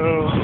go.